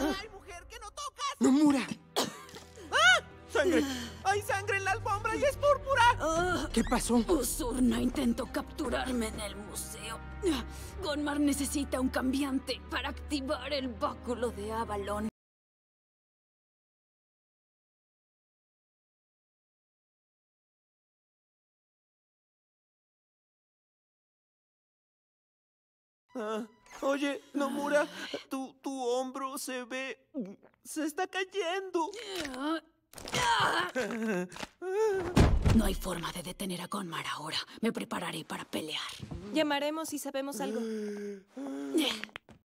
¡Ay, mujer, que no tocas! ¡Nomura! ¡Sangre! ¡Hay sangre en la alfombra y es púrpura! ¿Qué pasó? Usurna intentó capturarme en el museo. Gonmar necesita un cambiante para activar el báculo de Avalon. Ah, oye, Nomura, tu, tu hombro se ve... se está cayendo. No hay forma de detener a Gonmar ahora. Me prepararé para pelear. Llamaremos si sabemos algo. Eh,